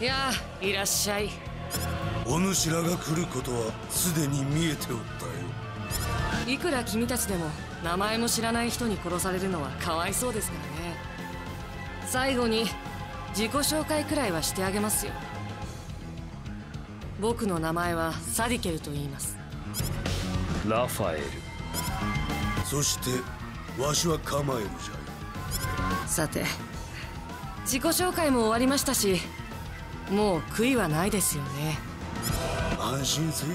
いやいらっしゃい。お主らが来ることはすでに見えておったよ。いくら君たちでも名前も知らない人に殺されるのはかわいそうですからね。最後に自己紹介くらいはしてあげますよ。僕の名前はサディケルと言います。ラファエル。そしてわしはカマエルじゃさて自己紹介も終わりましたしもう悔いはないですよね。安心せい。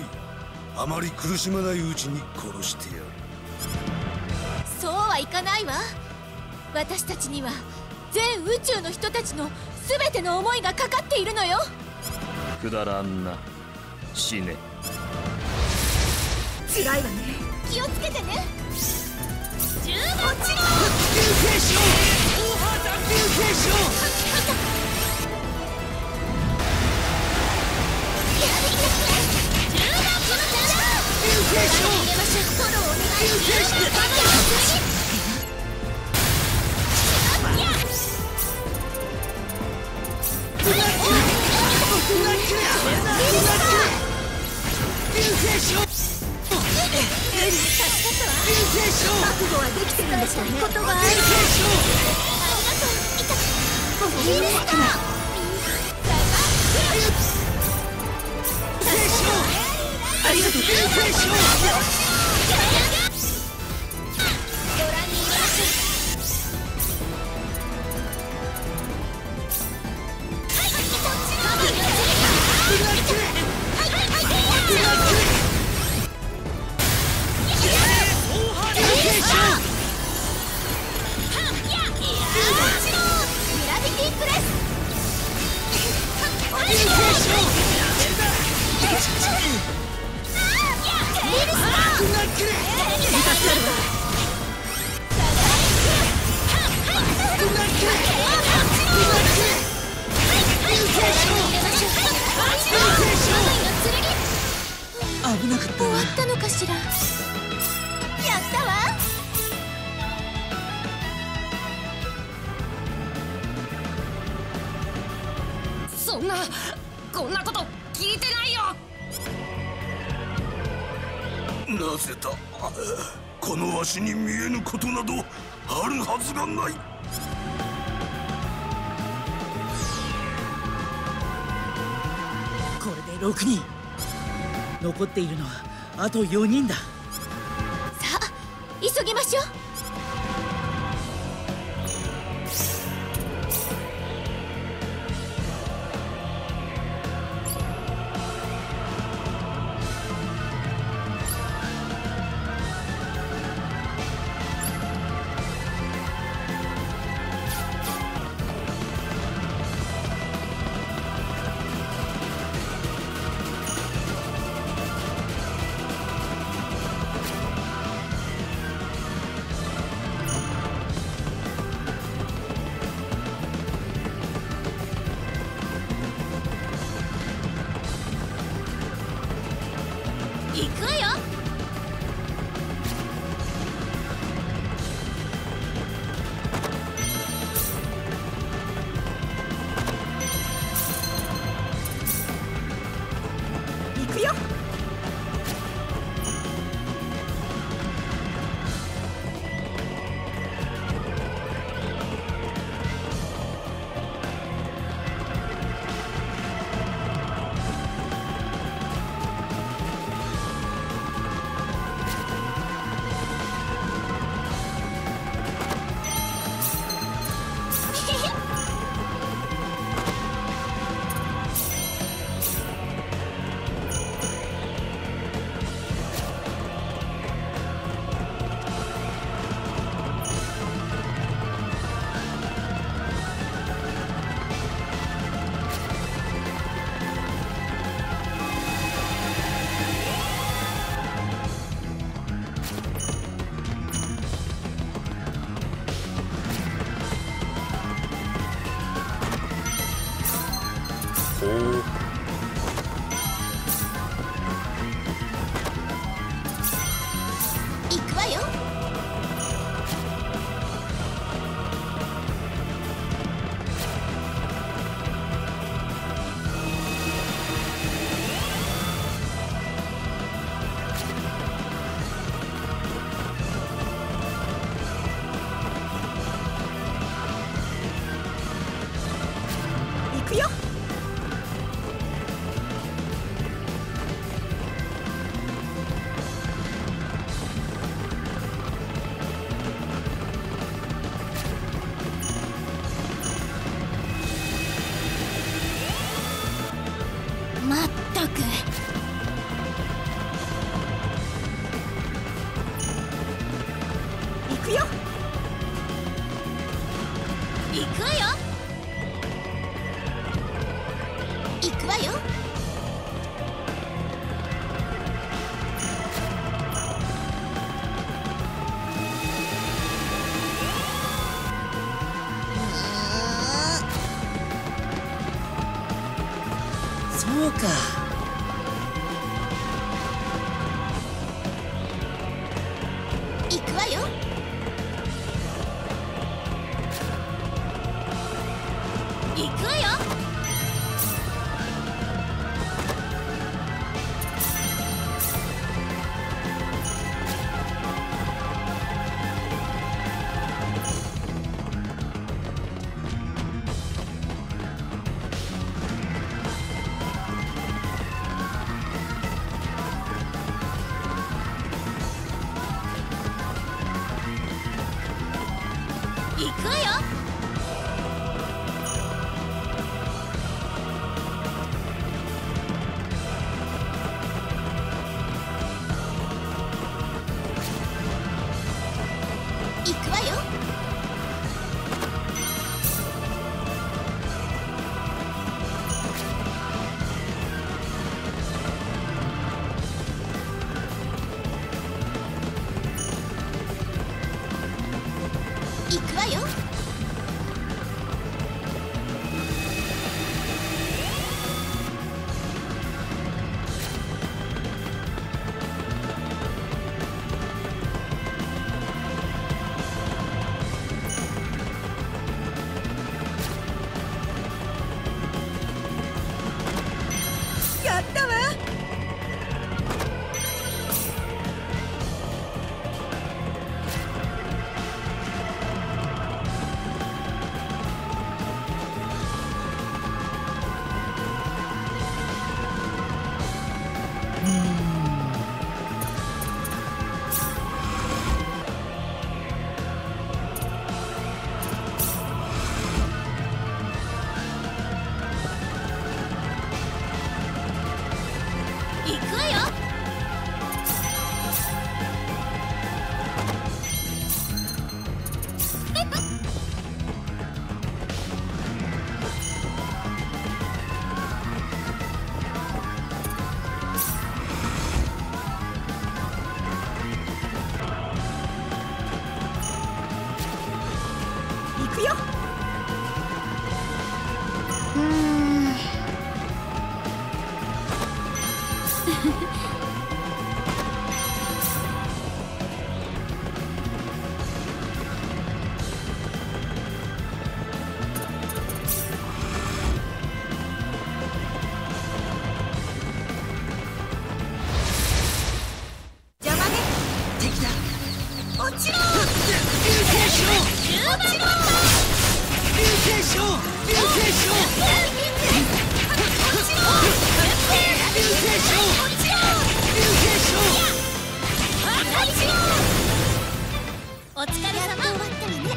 あまり苦しまないうちに殺してやる。そうはいかないわ。私たちには全宇宙の人たちの全ての思いがかかっているのよ。くだらんな。死ね。辛いわね。気をつけてね。十分。こっちの流星賞大原流星賞流星賞流星賞覚悟はできてるんですねことはある流星賞いいありがとう流星賞ご危なかった。終わったのかしら。やったわ。そんなこんなこと聞いてないよ。なぜだ。このわしに見えぬことなどあるはずがない。これで6人残っているのはあと4人だ。さあ急ぎましょう。行くわよ。行まったく。か。お疲れ様。終わったわね。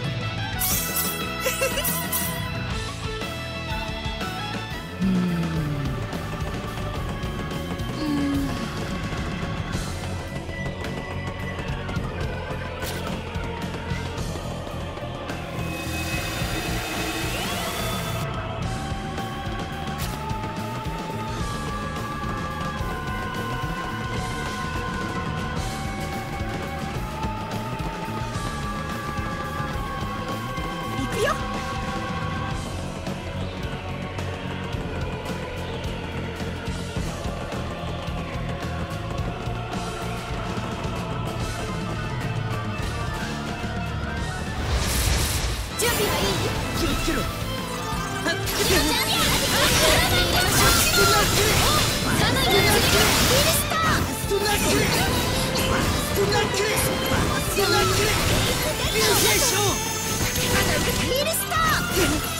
Here's the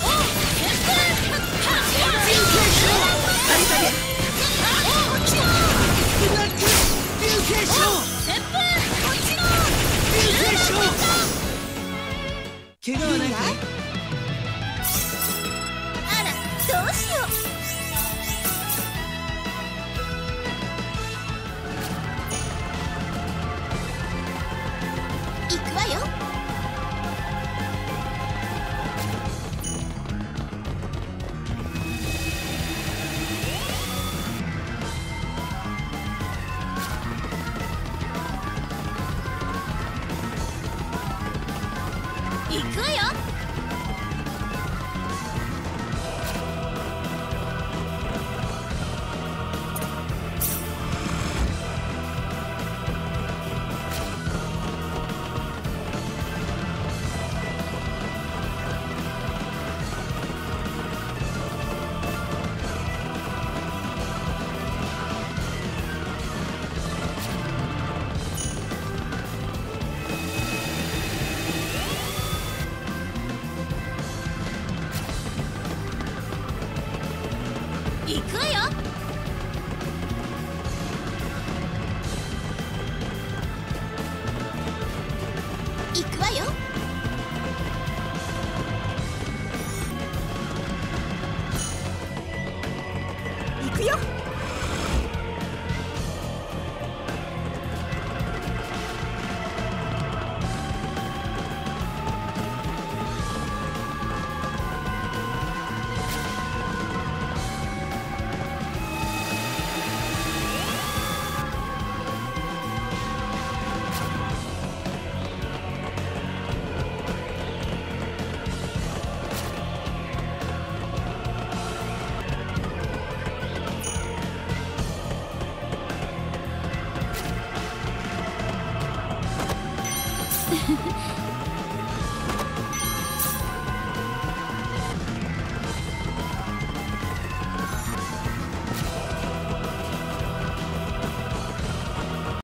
行くよ。